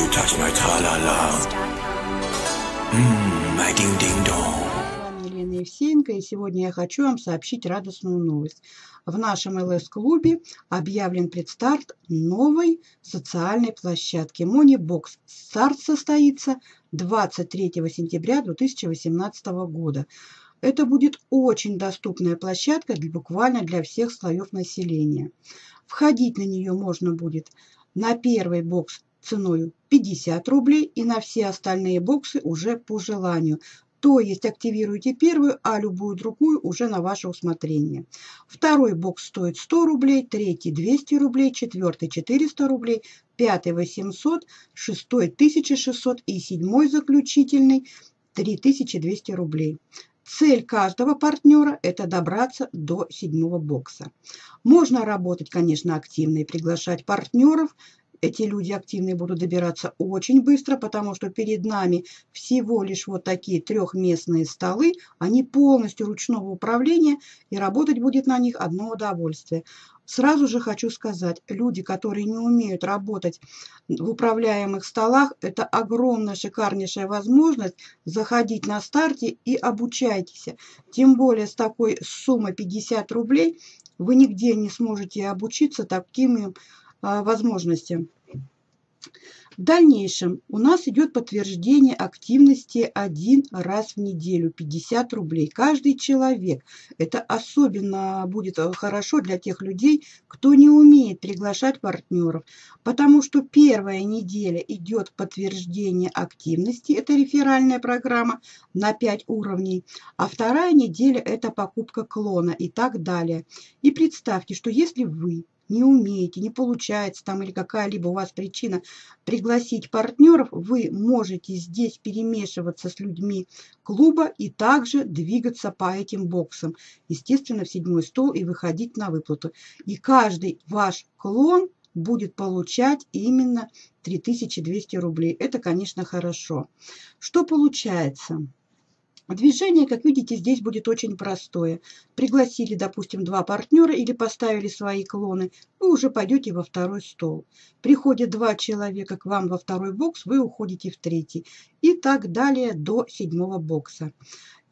you touch my tra-la-la? Mmm, my ding-ding-dong. Елена Евсеенко, и сегодня я хочу вам сообщить радостную новость. В нашем ЛС-клубе объявлен предстарт новой социальной площадки Moneybox. Старт состоится 23 сентября 2018 года. Это будет очень доступная площадка для, буквально для всех слоев населения. Входить на нее можно будет на первый бокс ценой 50 рублей и на все остальные боксы уже по желанию. То есть активируйте первую, а любую другую уже на ваше усмотрение. Второй бокс стоит 100 рублей, третий 200 рублей, четвертый 400 рублей, пятый 800, шестой 1600 и седьмой заключительный 3200 рублей. Цель каждого партнера – это добраться до седьмого бокса. Можно работать, конечно, активно и приглашать партнеров, эти люди активные будут добираться очень быстро, потому что перед нами всего лишь вот такие трехместные столы, они полностью ручного управления, и работать будет на них одно удовольствие. Сразу же хочу сказать, люди, которые не умеют работать в управляемых столах, это огромная, шикарнейшая возможность заходить на старте и обучайтесь. Тем более с такой суммой 50 рублей вы нигде не сможете обучиться таким возможности. В дальнейшем у нас идет подтверждение активности один раз в неделю, 50 рублей. Каждый человек. Это особенно будет э, хорошо для тех людей, кто не умеет приглашать партнеров. Потому что первая неделя идет подтверждение активности, это реферальная программа на 5 уровней. А вторая неделя это покупка клона и так далее. И представьте, что если вы не умеете, не получается там или какая-либо у вас причина пригласить партнеров, вы можете здесь перемешиваться с людьми клуба и также двигаться по этим боксам. Естественно, в седьмой стол и выходить на выплату. И каждый ваш клон будет получать именно 3200 рублей. Это, конечно, хорошо. Что получается? Движение, как видите, здесь будет очень простое. Пригласили, допустим, два партнера или поставили свои клоны, вы уже пойдете во второй стол. Приходят два человека к вам во второй бокс, вы уходите в третий. И так далее до седьмого бокса.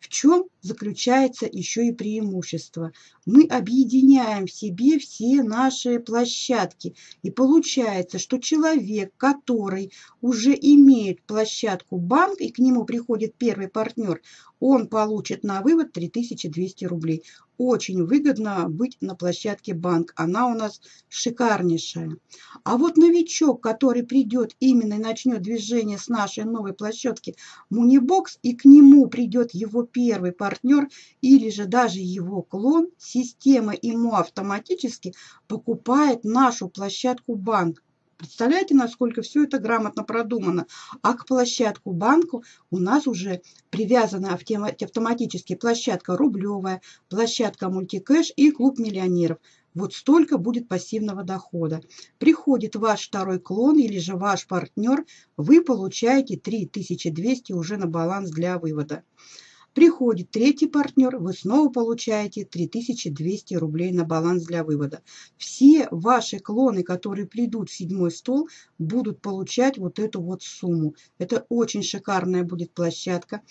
В чем заключается еще и преимущество? Мы объединяем в себе все наши площадки. И получается, что человек, который уже имеет площадку банк, и к нему приходит первый партнер, он получит на вывод 3200 рублей. Очень выгодно быть на площадке банк. Она у нас шикарнейшая. А вот новичок, который придет именно и начнет движение с нашей новой площадки Мунибокс, и к нему придет его первый партнер или же даже его клон, система ему автоматически покупает нашу площадку банк. Представляете, насколько все это грамотно продумано. А к площадку банку у нас уже привязана автоматически площадка рублевая, площадка мультикэш и клуб миллионеров. Вот столько будет пассивного дохода. Приходит ваш второй клон или же ваш партнер, вы получаете 3200 уже на баланс для вывода. Приходит третий партнер, вы снова получаете 3200 рублей на баланс для вывода. Все ваши клоны, которые придут в седьмой стол, будут получать вот эту вот сумму. Это очень шикарная будет площадка.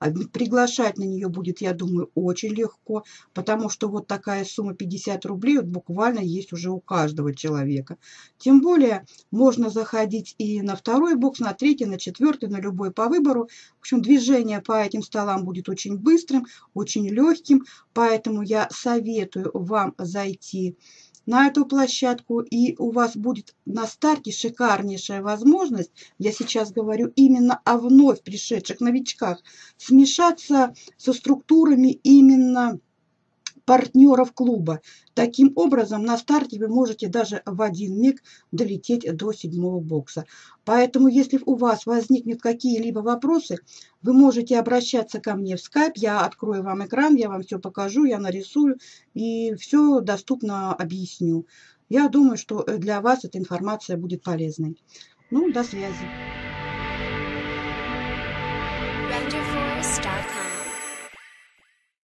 А приглашать на нее будет, я думаю, очень легко, потому что вот такая сумма 50 рублей вот буквально есть уже у каждого человека. Тем более можно заходить и на второй бокс, на третий, на четвертый, на любой по выбору. В общем, движение по этим столам будет очень быстрым, очень легким, поэтому я советую вам зайти на эту площадку, и у вас будет на старте шикарнейшая возможность, я сейчас говорю именно о вновь пришедших новичках, смешаться со структурами именно партнеров клуба. Таким образом, на старте вы можете даже в один миг долететь до седьмого бокса. Поэтому, если у вас возникнут какие-либо вопросы, вы можете обращаться ко мне в скайп, я открою вам экран, я вам все покажу, я нарисую и все доступно объясню. Я думаю, что для вас эта информация будет полезной. Ну, до связи.